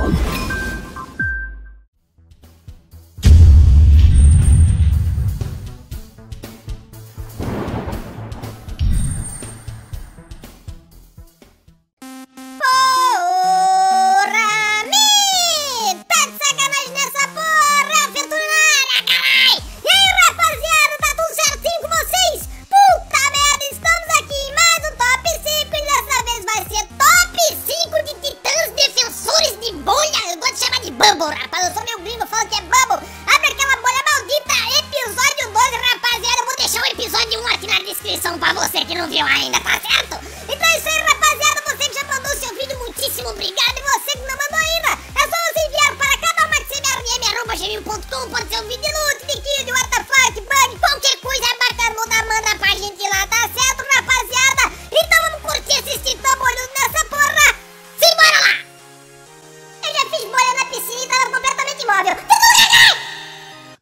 iPhone. Né?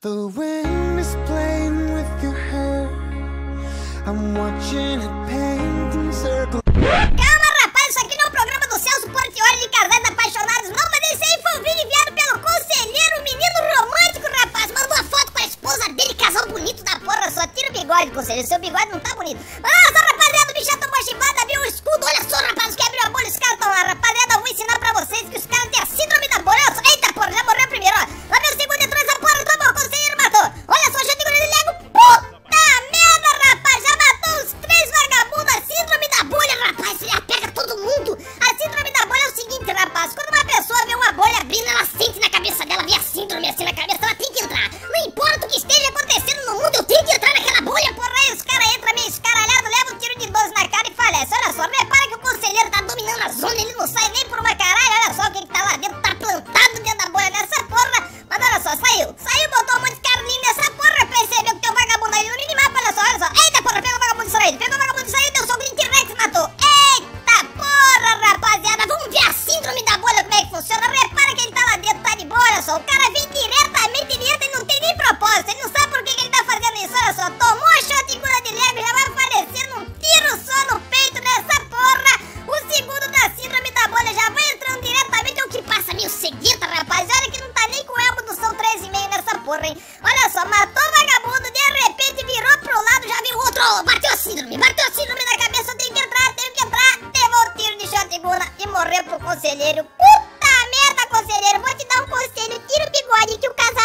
The wind is playing with your hair. I'm watching it paint in circles. Calma, rapaz, isso aqui não é o programa do Celso Portioli de Carvalho Apaixonados, não, mas esse aí foi um vídeo enviado pelo conselheiro, menino romântico, rapaz. Mandou uma foto com a esposa dele, casal bonito da porra, só tira o bigode, conselheiro. Seu bigode não tá bonito. ah só, rapaziada, o bicho já tomou a um o escudo, olha só, rapaz. que o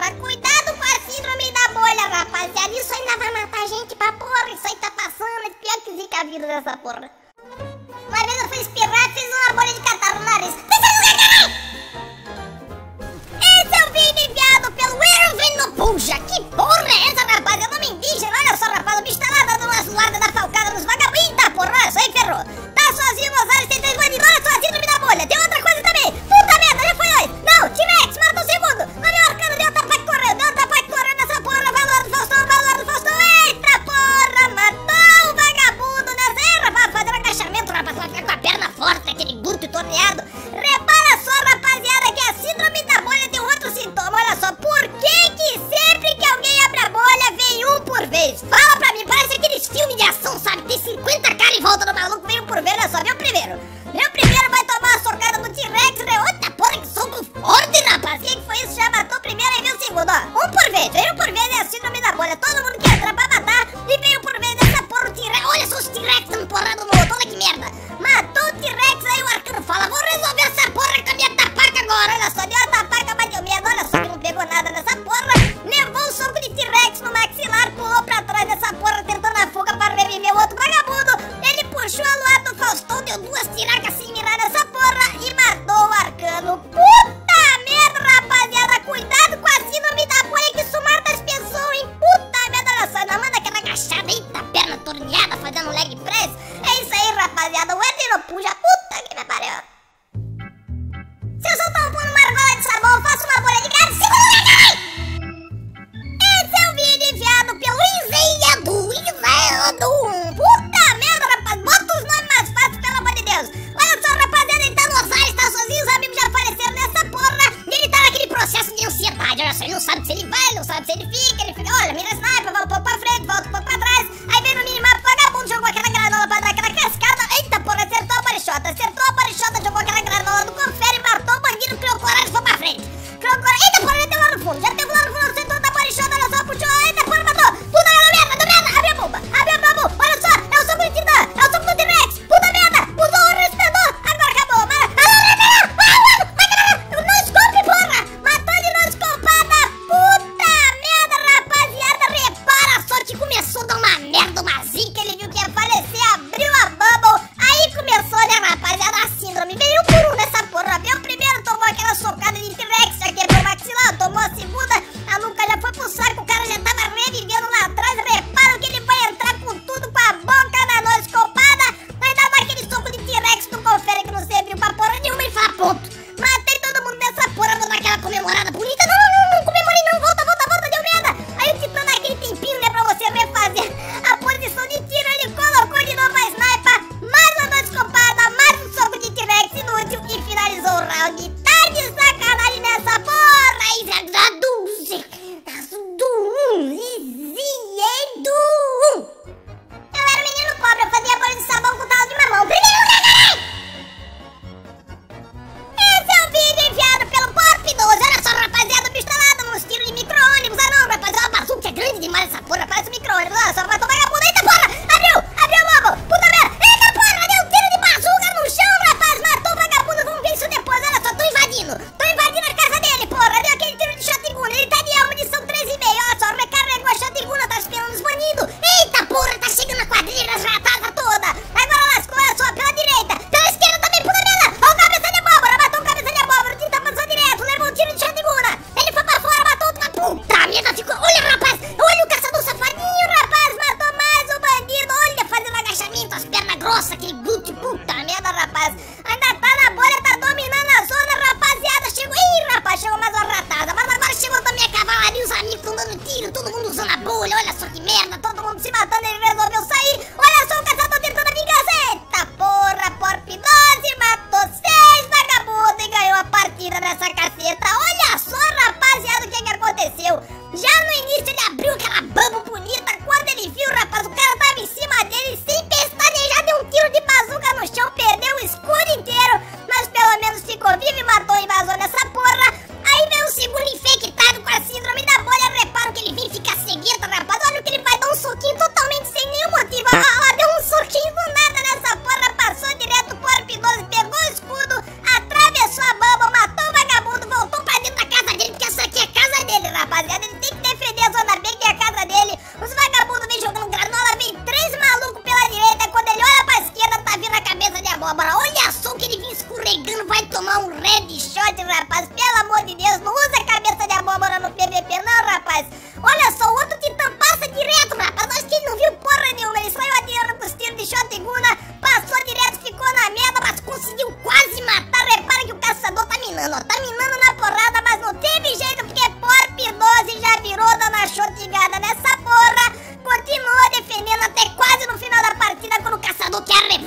rapaz. Cuidado com a síndrome da bolha, rapaziada. Isso ainda vai matar gente pra porra. Isso aí tá passando. É pior que fica a vida dessa porra. Uma vez eu fui espirrado e fiz uma bolha de catarro no nariz. Esse é o vídeo enviado pelo Irving no Puja. Que porra é essa? Rafael, que tá de sacanagem nessa porra! E é da 12, do 11 e do 1. Eu era menino pobre, eu fazia bolha de sabão com tal de mamão. Primeiro lugar! Esse é o vídeo enviado pelo Pop 12. Olha só, rapaziada, pistolada, tá um tiro uns tiros de micro-ônibus. Ah não, rapaziada, é uma bazuca é grande demais essa porra, parece um micro-ônibus. Olha só, rapaziada.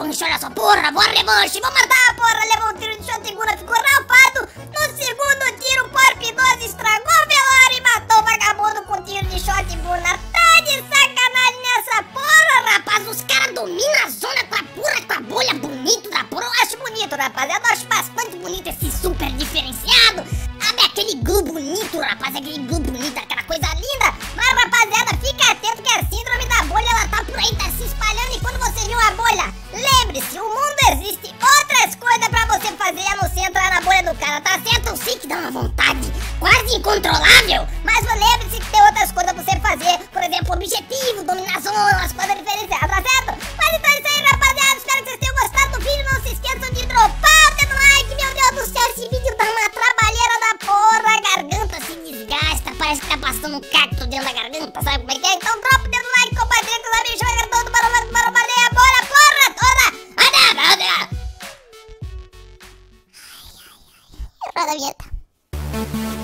comichona essa porra, boa revanche, vou matar, porra, levou um tiro de chão, segura, ficou ralfado, no segundo tiro, porpidose, estragou o velório e matou o vagabundo com tiro de shotgunner, tá de sacanagem nessa porra, rapaz, os caras dominam a zona com a porra, com a bolha, bonito da porra, eu acho bonito, rapaz, eu acho bastante bonito esse super diferenciado, abre aquele glue bonito, rapaz, aquele glue bonito, toda a diferença, é tá certo? Mas então é isso aí, rapaziada. Espero que vocês tenham gostado do vídeo. Não se esqueçam de dropar o dedo like. Meu Deus do céu, esse vídeo tá uma trabalheira da porra. A garganta se desgasta. Parece que tá passando um cacto dentro da garganta, sabe como é que é? Então dropa o dedo like, compartilha com os amigos. Joga todo do Barulho, Barulho, Bora, porra toda. Olha, olha. Roda a vinheta.